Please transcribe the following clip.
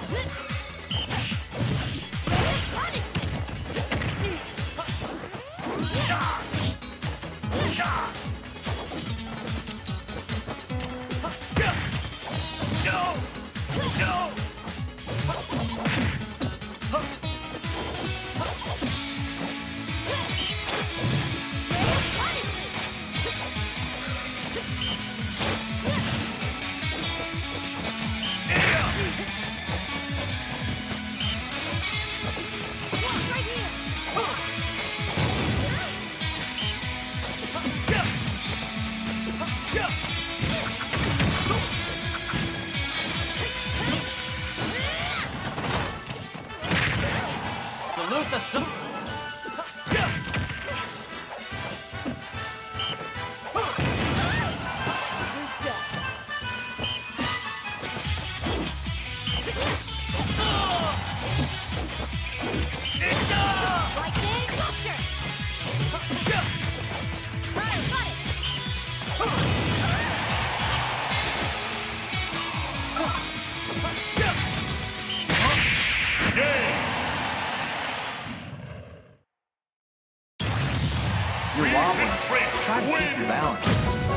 Yeah! Salute the sun. You're wobbling. Try to keep your balance.